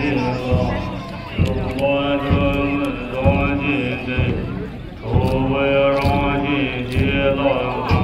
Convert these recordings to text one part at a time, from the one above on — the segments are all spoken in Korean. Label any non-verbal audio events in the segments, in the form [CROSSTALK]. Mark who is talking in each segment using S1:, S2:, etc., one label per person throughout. S1: དད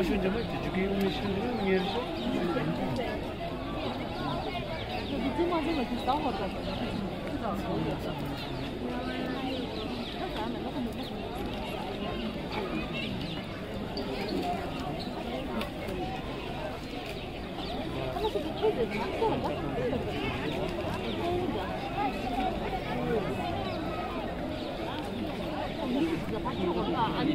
S2: 오신 점을 뒤죽이 오시는 분을 위해서 아니,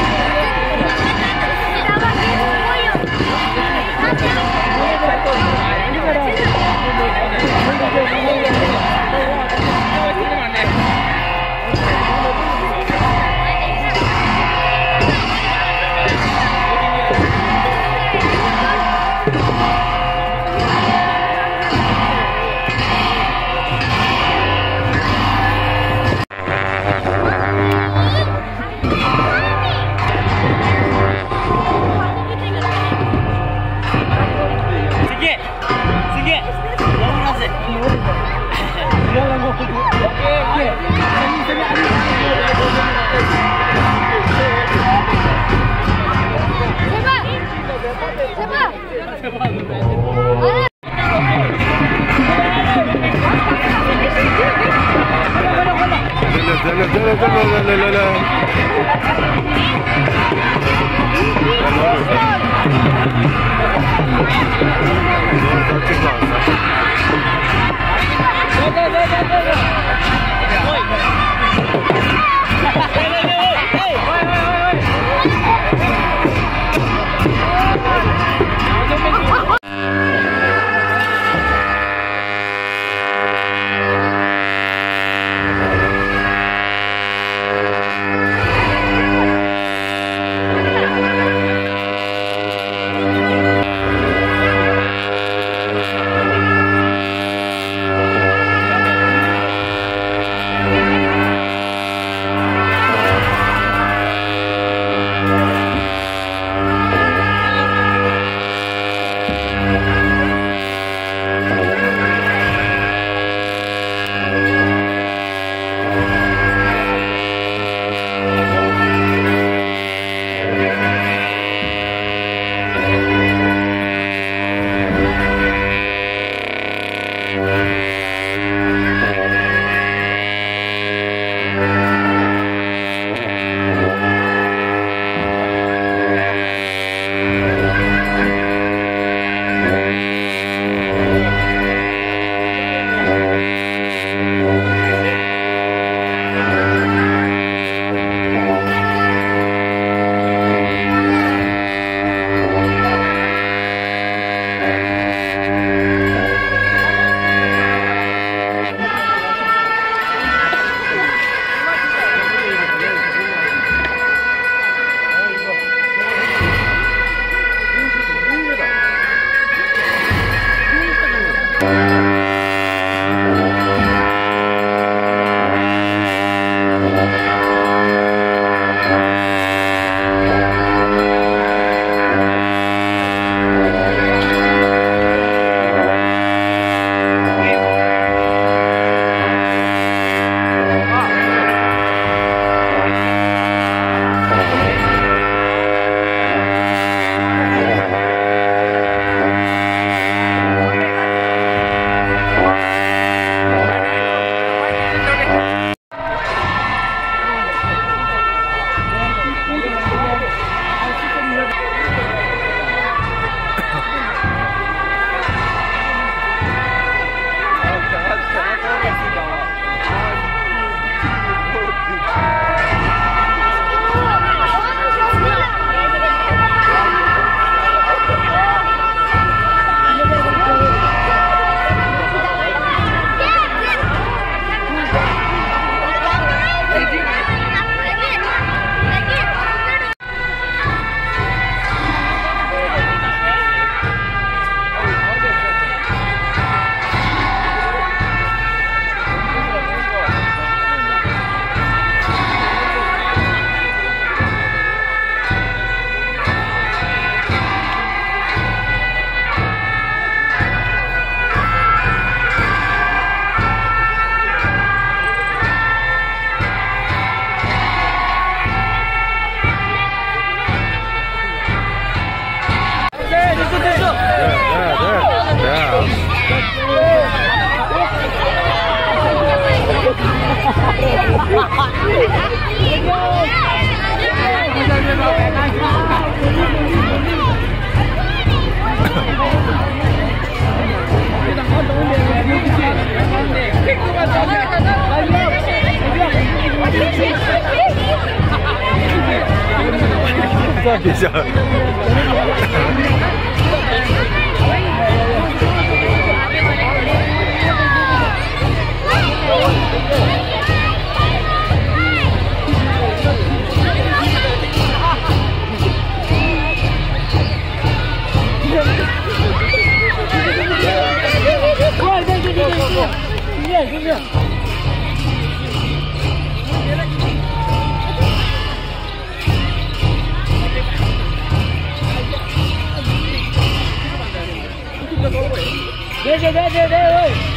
S2: no [LAUGHS] 再别笑。没事。没事，没事，没事。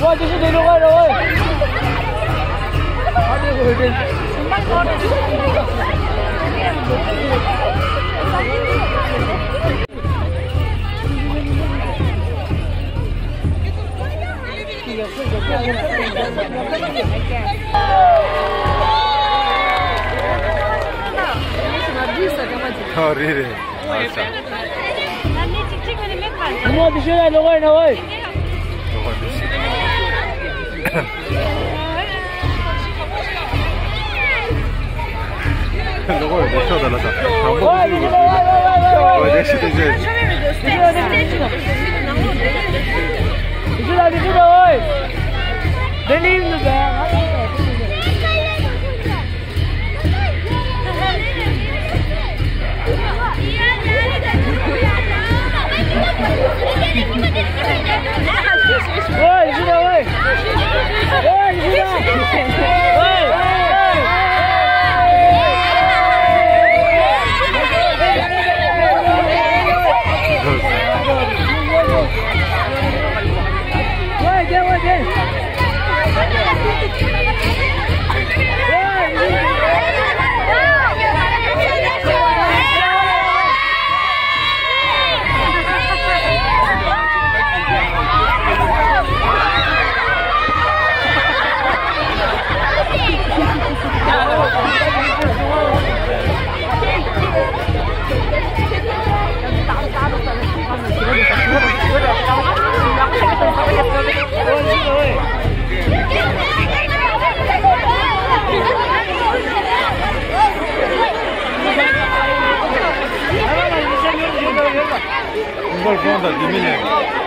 S2: 와, 대신 내려가라, 와. 아니, 왜 이렇게. 금방 걸어. Oh, really? Awesome. Não, deixa eu olhar, olha, olha. Давай, да что надо так? Давай, давай, давай, давай. Давай, deixa de jeito. Deixa de jeito. Deixa de jeito, oi. Delírio, velho. Ouais, je vais, ouais. Ouais,
S1: Baba, give
S2: me